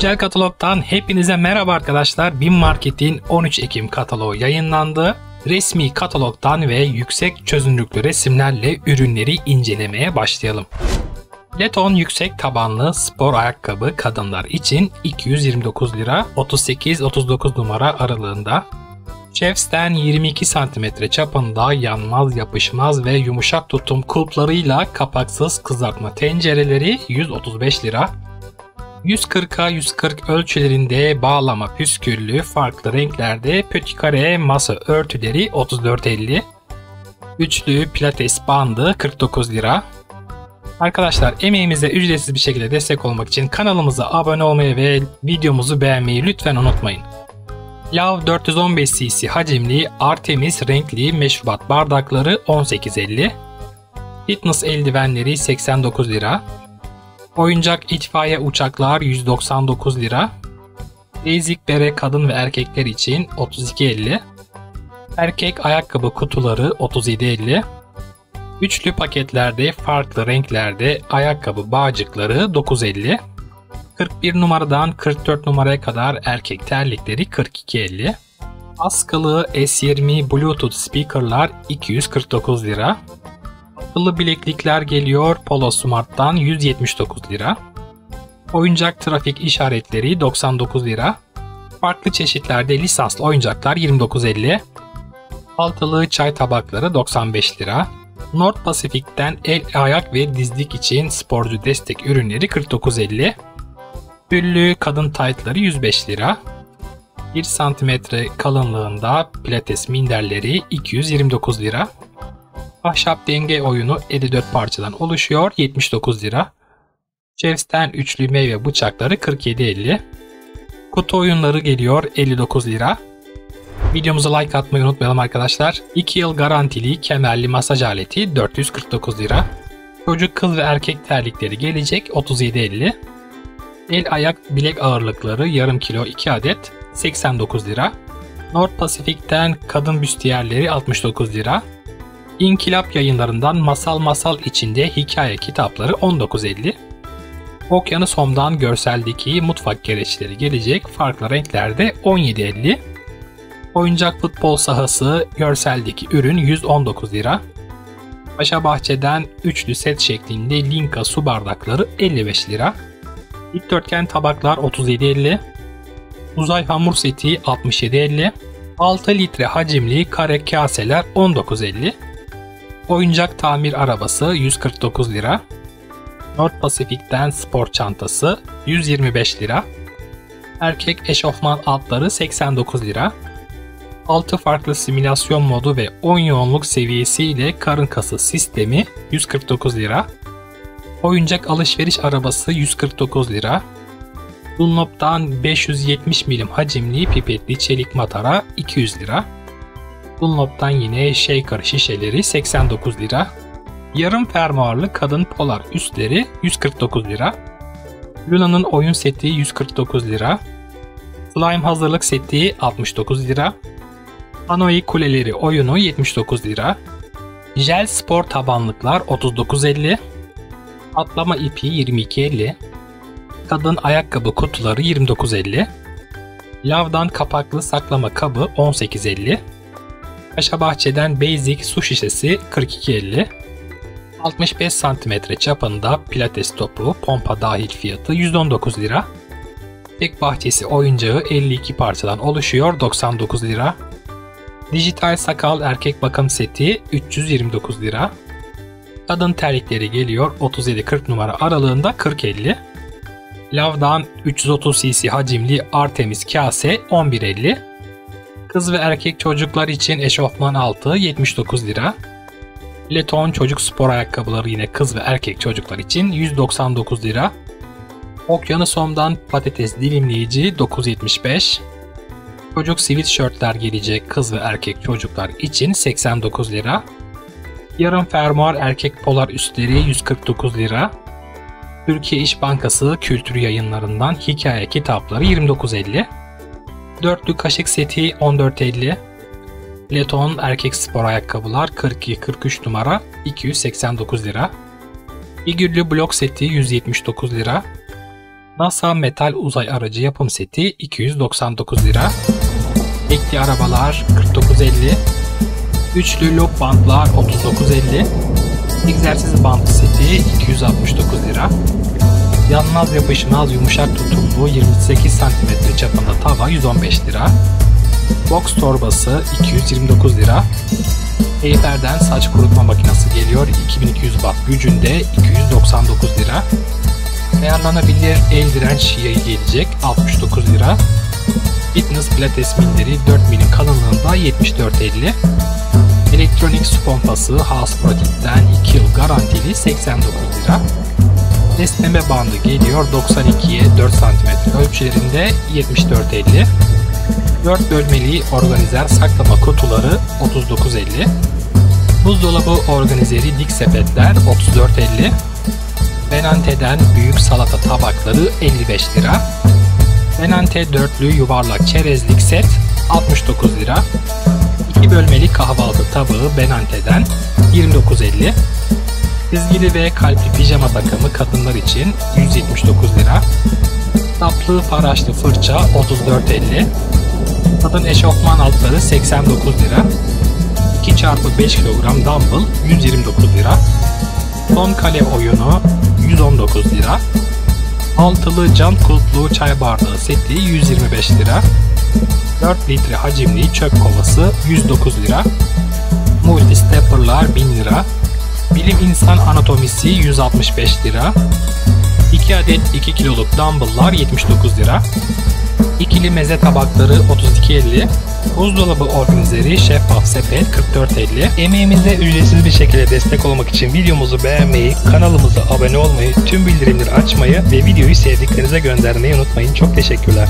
Güncel katalogdan hepinize merhaba arkadaşlar. Bin Market'in 13 Ekim kataloğu yayınlandı. Resmi katalogdan ve yüksek çözünürlüklü resimlerle ürünleri incelemeye başlayalım. Leton yüksek tabanlı spor ayakkabı kadınlar için 229 lira 38-39 numara aralığında. Chefs'ten 22 cm çapında yanmaz, yapışmaz ve yumuşak tutum kulplarıyla kapaksız kızartma tencereleri 135 lira. 140'a 140 ölçülerinde bağlama püsküllü farklı renklerde pötikare masa örtüleri 34.50. Üçlü pilates bandı 49 lira. Arkadaşlar emeğimize ücretsiz bir şekilde destek olmak için kanalımıza abone olmayı ve videomuzu beğenmeyi lütfen unutmayın. Lav 415 cc hacimli Artemis renkli meşrubat bardakları 18.50. Fitness eldivenleri 89 lira. Oyuncak itfaiye uçaklar 199 lira. Basic bere kadın ve erkekler için 32.50. Erkek ayakkabı kutuları 37.50. Üçlü paketlerde farklı renklerde ayakkabı bağcıkları 9.50. 41 numaradan 44 numaraya kadar erkek terlikleri 42.50. Askılı S20 Bluetooth speakerlar 249 lira. Akıllı bileklikler geliyor Polo Smart'tan 179 lira. Oyuncak trafik işaretleri 99 lira. Farklı çeşitlerde lisanslı oyuncaklar 29.50. Altılı çay tabakları 95 lira. North Pacific'ten el, ayak ve dizlik için sporcu destek ürünleri 49.50. Büllü kadın taytları 105 lira. 1 cm kalınlığında pilates minderleri 229 lira. Ahşap denge oyunu 54 parçadan oluşuyor 79 lira. Chefs'ten üçlü meyve bıçakları 47.50. Kutu oyunları geliyor 59 lira. Videomuza like atmayı unutmayalım arkadaşlar. 2 yıl garantili kemerli masaj aleti 449 lira. Çocuk kız ve erkek terlikleri gelecek 37.50. El ayak bilek ağırlıkları yarım kilo 2 adet 89 lira. North Pacific'ten kadın büstiyerleri 69 lira. İnkilap yayınlarından Masal Masal içinde hikaye kitapları 19.50. Okyanus Home'dan görseldeki mutfak gereçleri gelecek farklı renklerde 17.50. Oyuncak futbol sahası görseldeki ürün 119 lira. Paşa Bahçe'den üçlü set şeklinde Linka su bardakları 55 lira. Dikdörtgen tabaklar 37.50. Uzay hamur seti 67.50. 6 litre hacimli kare kaseler 19.50. Oyuncak tamir arabası 149 lira. North Pacific'ten spor çantası 125 lira. Erkek eşofman altları 89 lira. 6 farklı simülasyon modu ve 10 yoğunluk seviyesi ile karın kası sistemi 149 lira. Oyuncak alışveriş arabası 149 lira. Dunlop'tan 570 milim hacimli pipetli çelik matara 200 lira. Dunlop'tan yine shaker şişeleri 89 lira. Yarım fermuarlı kadın polar üstleri 149 lira. Luna'nın oyun seti 149 lira. Slime hazırlık seti 69 lira. Hanoi kuleleri oyunu 79 lira. Jel spor tabanlıklar 39.50. Atlama ipi 22.50. Kadın ayakkabı kutuları 29.50. Lavdan kapaklı saklama kabı 18.50. Paşa Bahçe'den Basic su şişesi 42.50. 65 cm çapında pilates topu pompa dahil fiyatı 119 lira. Tek bahçesi oyuncağı 52 parçadan oluşuyor 99 lira. Dijital sakal erkek bakım seti 329 lira. Kadın terlikleri geliyor 37-40 numara aralığında 40-50. Lavdan 330 cc hacimli Artemis kase 11.50. Kız ve erkek çocuklar için eşofman altı 79 lira. Leton çocuk spor ayakkabıları yine kız ve erkek çocuklar için 199 lira. Okyanus Home'dan patates dilimleyici 975. Çocuk sweatshirtler gelecek kız ve erkek çocuklar için 89 lira. Yarım fermuar erkek polar üstleri 149 lira. Türkiye İş Bankası kültür yayınlarından hikaye kitapları 29.50. Dörtlü kaşık seti 14.50. Leton erkek spor ayakkabılar 42-43 numara 289 lira. Figürlü blok seti 179 lira. NASA Metal Uzay Aracı yapım seti 299 lira. Ekli arabalar 49.50. Üçlü loop bantlar 39.50. Egzersiz bant seti 269 lira. Yanmaz yapışmaz yumuşak tutumlu 28 cm çapında tava 115 lira. Box torbası 229 lira. Eyfer'den saç kurutma makinesi geliyor 2200 watt gücünde 299 lira. Ayarlanabilir el direnç yayı gelecek 69 lira. Fitness pilates minderi 4 milim kalınlığında 74.50. Elektronik su pompası House Protect'ten 2 yıl garantili 89 lira. Esneme bandı geliyor 92'ye 4 cm ölçülerinde 74.50. 4 bölmeli organizer saklama kutuları 39.50. Buzdolabı organizeri dik sepetler 34.50. Benante'den büyük salata tabakları 55 lira. Benante dörtlü yuvarlak çerezlik set 69 lira. 2 bölmeli kahvaltı tabağı Benante'den 29.50. Çizgili ve kalpli pijama takımı kadınlar için 179 lira. Saplı faraşlı fırça 34.50. Kadın eşofman altları 89 lira. 2 çarpı 5 kilogram dumbbell 129 lira. Son kale oyunu 119 lira. Altılı cam kulplu çay bardağı seti 125 lira. 4 litre hacimli çöp kovası 109 lira. Multi stepperlar 1000 lira. Bilim insan anatomisi 165 lira. 2 adet 2 kiloluk dumbbelllar 79 lira. İkili meze tabakları 32.50. Buzdolabı organizeri şeffaf sepet 44.50. Emeğimize ücretsiz bir şekilde destek olmak için videomuzu beğenmeyi, kanalımıza abone olmayı, tüm bildirimleri açmayı ve videoyu sevdiklerinize göndermeyi unutmayın. Çok teşekkürler.